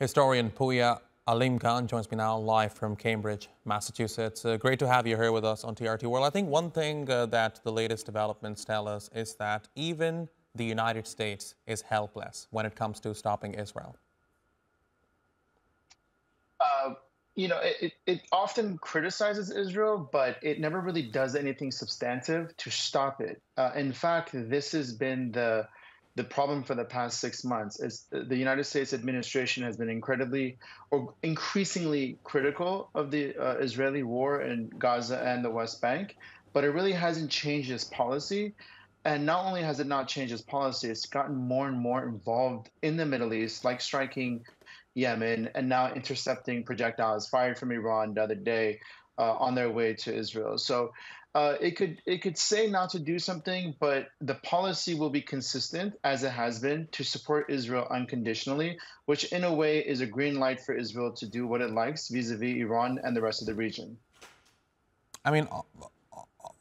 Historian Puya Alim Khan joins me now live from Cambridge, Massachusetts. Uh, great to have you here with us on TRT World. I think one thing uh, that the latest developments tell us is that even the United States is helpless when it comes to stopping Israel. Uh, you know, it, it often criticizes Israel, but it never really does anything substantive to stop it. Uh, in fact, this has been the the problem for the past six months is the United States administration has been incredibly or increasingly critical of the uh, Israeli war in Gaza and the West Bank, but it really hasn't changed its policy. And not only has it not changed its policy, it's gotten more and more involved in the Middle East, like striking Yemen and now intercepting projectiles fired from Iran the other day uh, on their way to Israel. So uh, it could it could say not to do something, but the policy will be consistent as it has been to support Israel unconditionally, which in a way is a green light for Israel to do what it likes vis-a-vis Iran and the rest of the region. I mean,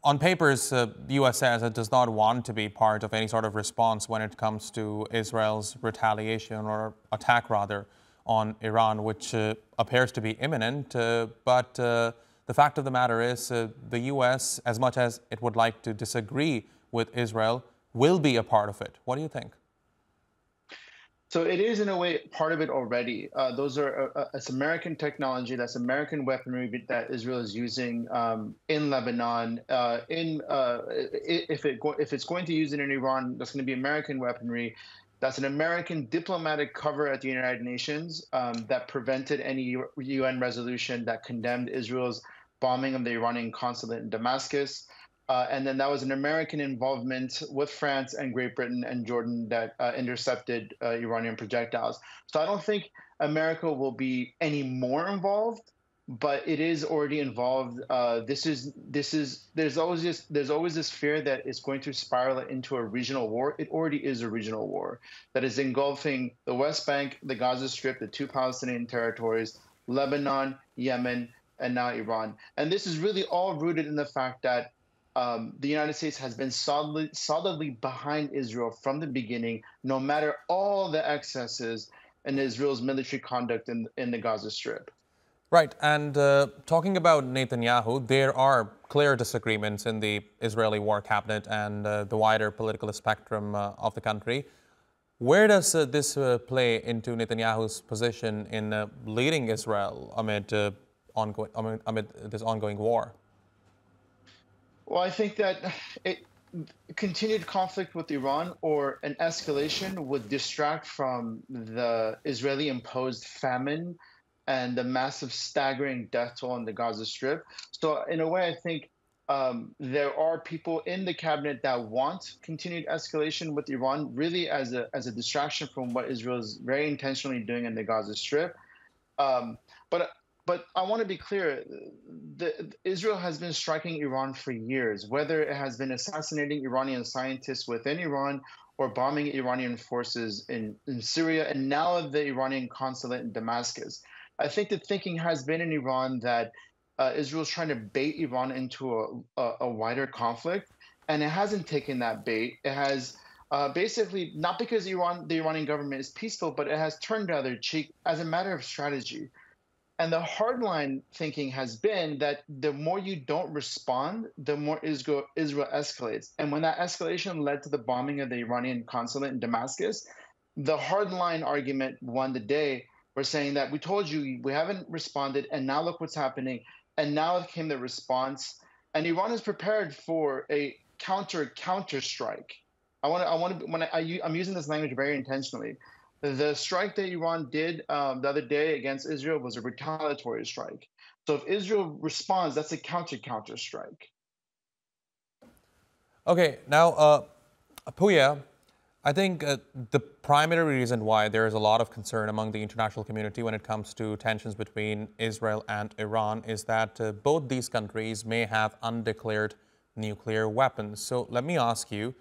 on papers, uh, the U.S. says it does not want to be part of any sort of response when it comes to Israel's retaliation or attack, rather, on Iran, which uh, appears to be imminent. Uh, but uh, the fact of the matter is, uh, the U.S., as much as it would like to disagree with Israel, will be a part of it. What do you think? So it is, in a way, part of it already. Uh, those are uh, uh it's American technology. That's American weaponry that Israel is using um, in Lebanon. Uh, in uh, if it if it's going to use it in Iran, that's going to be American weaponry. That's an American diplomatic cover at the United Nations um, that prevented any UN resolution that condemned Israel's bombing of the Iranian consulate in Damascus. Uh, and then that was an American involvement with France and Great Britain and Jordan that uh, intercepted uh, Iranian projectiles. So I don't think America will be any more involved, but it is already involved. Uh, this is this is there's always this there's always this fear that it's going to spiral into a regional war. It already is a regional war that is engulfing the West Bank, the Gaza Strip, the two Palestinian territories, Lebanon, Yemen, and now Iran. And this is really all rooted in the fact that um, the United States has been solidly, solidly behind Israel from the beginning, no matter all the excesses in Israel's military conduct in, in the Gaza Strip. Right. And uh, talking about Netanyahu, there are clear disagreements in the Israeli war cabinet and uh, the wider political spectrum uh, of the country. Where does uh, this uh, play into Netanyahu's position in uh, leading Israel amid ongoing amid, amid this ongoing war? Well, I think that it, continued conflict with Iran or an escalation would distract from the Israeli imposed famine and the massive staggering death toll in the Gaza Strip. So, in a way, I think um, there are people in the cabinet that want continued escalation with Iran, really as a as a distraction from what Israel is very intentionally doing in the Gaza Strip. Um, but but I want to be clear: the, Israel has been striking Iran for years, whether it has been assassinating Iranian scientists within Iran or bombing Iranian forces in, in Syria, and now the Iranian consulate in Damascus. I think the thinking has been in Iran that uh, Israel is trying to bait Iran into a, a, a, wider conflict, and it hasn't taken that bait. It has uh, basically not because Iran, the Iranian government is peaceful, but it has turned the other cheek as a matter of strategy. And the hardline thinking has been that the more you don't respond, the more Israel, Israel escalates. And when that escalation led to the bombing of the Iranian consulate in Damascus, the hardline argument won the day we're saying that we told you we haven't responded, and now look what's happening. And now came the response, and Iran is prepared for a counter counter strike. I want to. I want to. When I, I, I'm using this language very intentionally. The strike that Iran did um, the other day against Israel was a retaliatory strike. So if Israel responds, that's a counter counter strike. Okay, now, uh, Pouya, I think uh, the primary reason why there is a lot of concern among the international community when it comes to tensions between Israel and Iran is that uh, both these countries may have undeclared nuclear weapons. So let me ask you,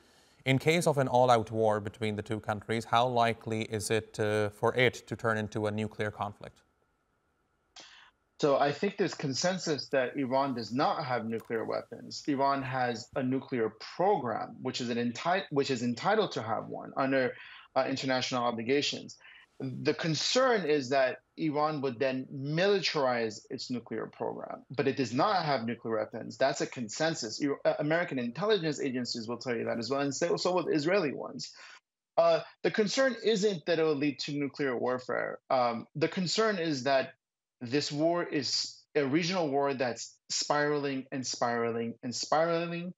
in case of an all-out war between the two countries, how likely is it uh, for it to turn into a nuclear conflict? So I think there's consensus that Iran does not have nuclear weapons. Iran has a nuclear program, which is an enti- which is entitled to have one under uh, international obligations. The concern is that Iran would then militarize its nuclear program, but it does not have nuclear weapons. That's a consensus. Uh, American intelligence agencies will tell you that as well, and so, will Israeli ones. Uh, the concern isn't that it will lead to nuclear warfare. Um, the concern is that this war is a regional war that's spiraling and spiraling and spiraling.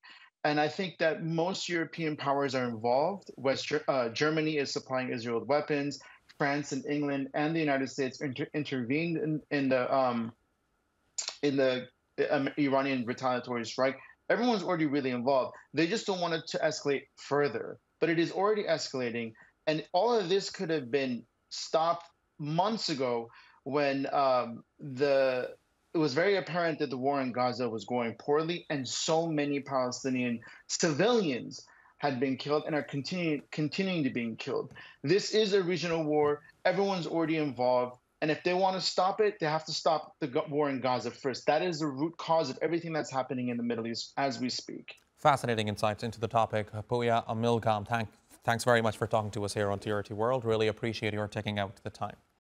And I think that most European powers are involved. West uh, Germany is supplying Israel with weapons. France and England and the United States inter- intervened in, in, the um, in the um, Iranian retaliatory strike. Everyone's already really involved. They just don't want it to escalate further. But it is already escalating, and all of this could have been stopped months ago when um, the it was very apparent that the war in Gaza was going poorly, and so many Palestinian civilians had been killed and are continuing continuing to being killed. This is a regional war. Everyone's already involved. And if they want to stop it, they have to stop the war in Gaza first. That is the root cause of everything that's happening in the Middle East as we speak. Fascinating insights into the topic. Pouya Alimagham, thank, thanks very much for talking to us here on TRT World. Really appreciate your taking out the time.